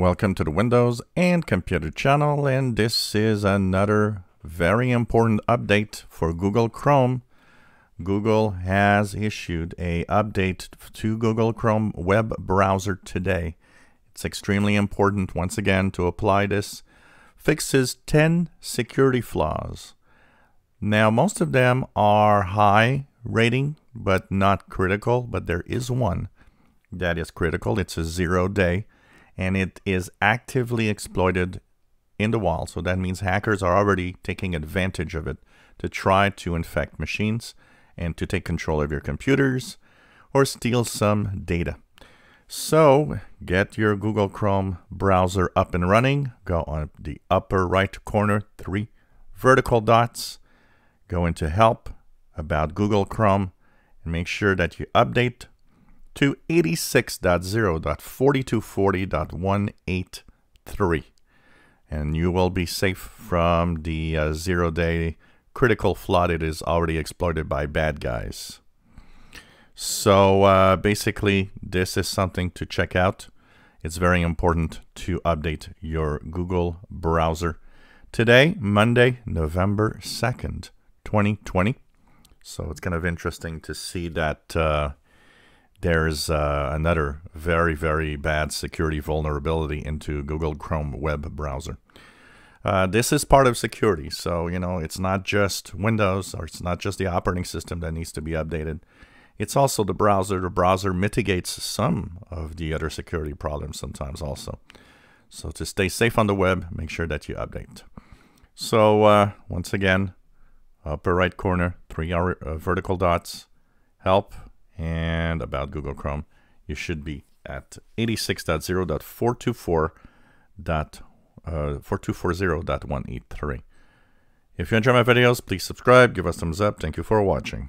Welcome to the Windows and Computer channel and this is another very important update for Google Chrome. Google has issued a update to Google Chrome web browser today. It's extremely important once again to apply this. Fixes 10 security flaws. Now most of them are high rating but not critical, but there is one that is critical. It's a zero day and it is actively exploited in the wild. So that means hackers are already taking advantage of it to try to infect machines and to take control of your computers or steal some data. So get your Google Chrome browser up and running. Go on the upper right corner, three vertical dots. Go into Help, About Google Chrome, and make sure that you update to 86.0.4240.183 and you will be safe from the uh, zero day critical flood. It is already exploited by bad guys. So uh, basically this is something to check out. It's very important to update your google browser. Today monday november 2nd 2020 so it's kind of interesting to see that uh, there's uh, another very, very bad security vulnerability into Google Chrome web browser. Uh, this is part of security, so you know it's not just Windows or it's not just the operating system that needs to be updated. It's also the browser. The browser mitigates some of the other security problems sometimes also. So to stay safe on the web, make sure that you update. So uh, once again, upper right corner, three uh, vertical dots, help, and about Google Chrome, you should be at 86.0.424.440.183. Uh, if you enjoy my videos, please subscribe, give us thumbs up. Thank you for watching.